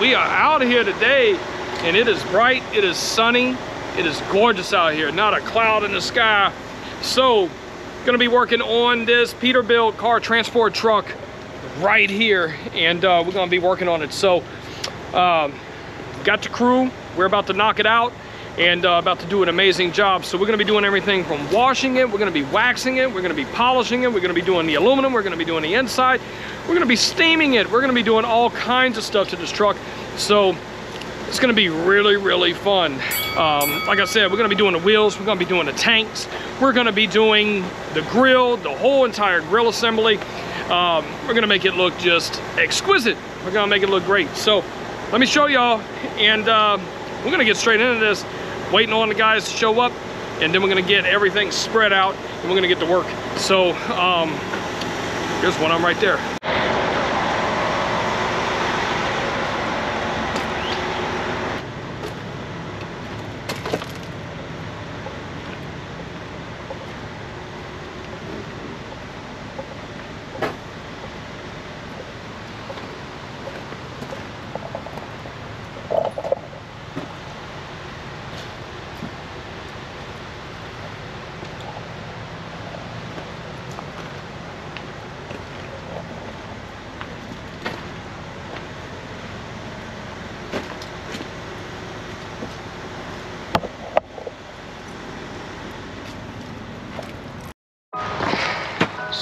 we are out here today and it is bright, it is sunny, it is gorgeous out here, not a cloud in the sky. So, gonna be working on this Peterbilt car transport truck right here and uh, we're gonna be working on it. So, um, got the crew, we're about to knock it out and uh, about to do an amazing job. So we're gonna be doing everything from washing it, we're gonna be waxing it, we're gonna be polishing it, we're gonna be doing the aluminum, we're gonna be doing the inside, we're gonna be steaming it, we're gonna be doing all kinds of stuff to this truck. So it's gonna be really, really fun. Um, like I said, we're gonna be doing the wheels, we're gonna be doing the tanks, we're gonna be doing the grill, the whole entire grill assembly. Um, we're gonna make it look just exquisite. We're gonna make it look great. So let me show y'all and uh, we're gonna get straight into this waiting on the guys to show up and then we're gonna get everything spread out and we're gonna get to work. So um, here's one of them right there.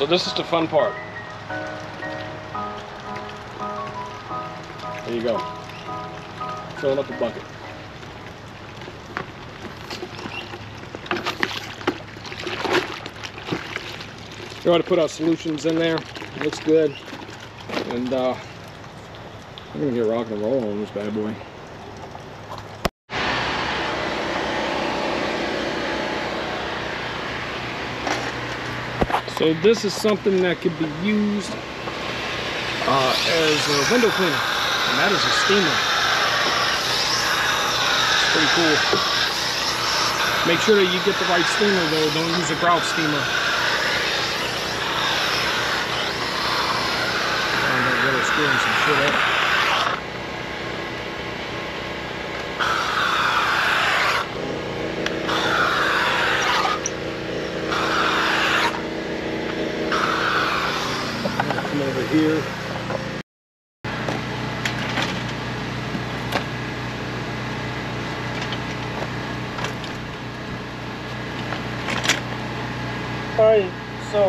So this is the fun part. There you go. Filling up the bucket. Try to put our solutions in there. It looks good. And uh, I'm gonna get rock and roll on this bad boy. So this is something that could be used uh, as a window cleaner, and that is a steamer. It's pretty cool. Make sure that you get the right steamer though, don't use a grout steamer. Little screwing some shit up. come over here. Alright, so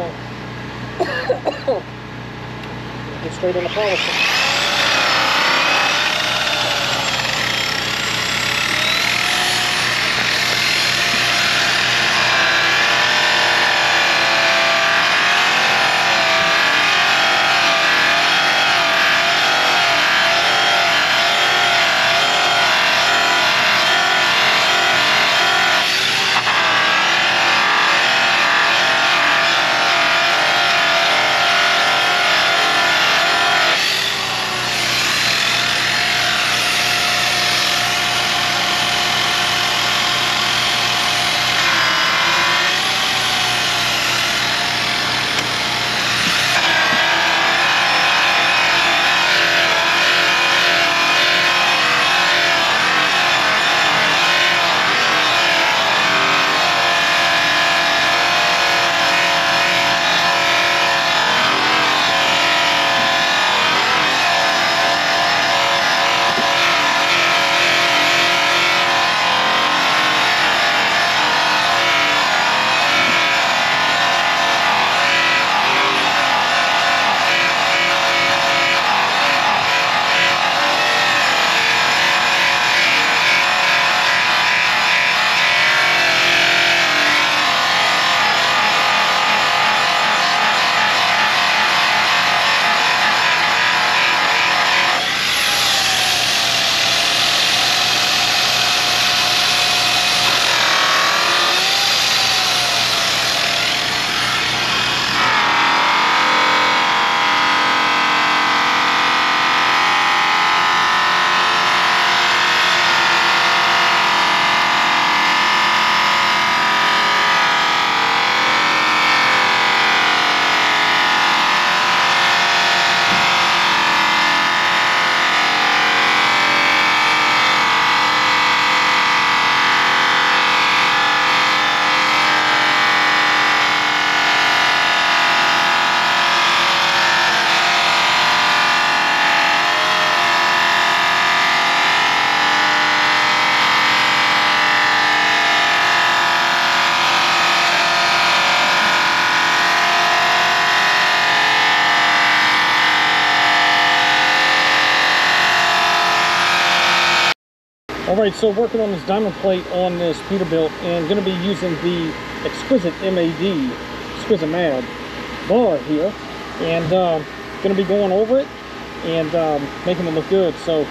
get straight into polishing. All right, so working on this diamond plate on this Peterbilt and gonna be using the Exquisite MAD, Exquisite MAD bar here. And uh, gonna be going over it and um, making it look good. So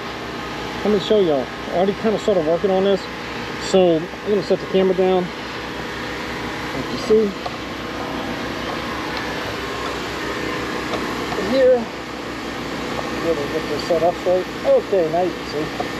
let me show y'all. I Already kind of started working on this. So I'm gonna set the camera down. Like you see. Here, get this set up straight. Okay, now you can see.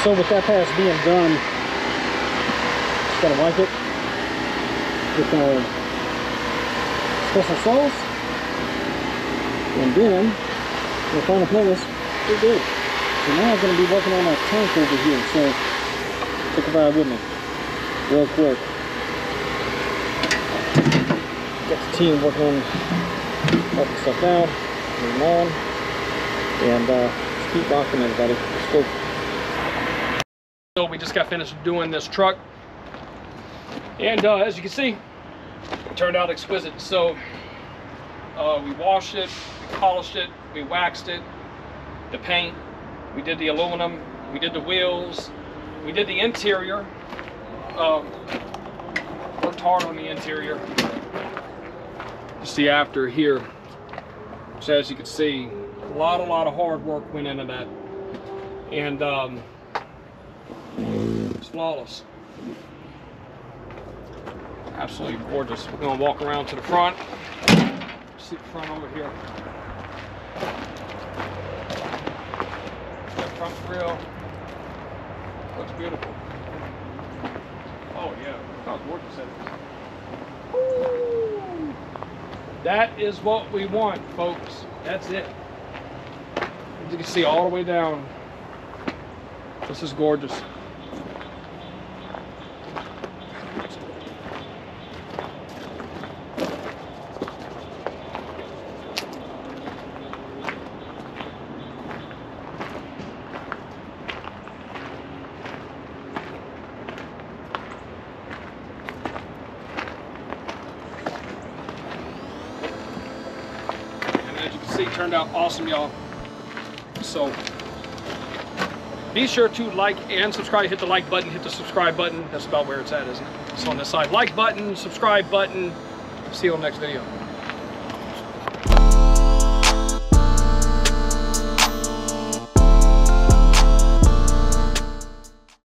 So with that pass being done, just gotta wipe it with our special sauce. And then, the final we're good. So now I'm gonna be working on our tank over here. So take a ride with me, real quick. Got the team working on helping stuff out, moving on, and uh, just keep rocking everybody. Let's go. So we just got finished doing this truck. And uh, as you can see, it turned out exquisite. So uh, we washed it, we polished it, we waxed it, the paint, we did the aluminum, we did the wheels, we did the interior. Um, worked hard on the interior. Just the after here. So as you can see, a lot, a lot of hard work went into that. And um, it's flawless. Absolutely gorgeous. We're gonna walk around to the front. See the front over here. That front grill looks beautiful. Oh yeah, how gorgeous that is. That is what we want, folks. That's it. As you can see all the way down. This is gorgeous. Turned out awesome, y'all. So be sure to like and subscribe. Hit the like button, hit the subscribe button. That's about where it's at, isn't it? It's on this side. Like button, subscribe button. See you on the next video.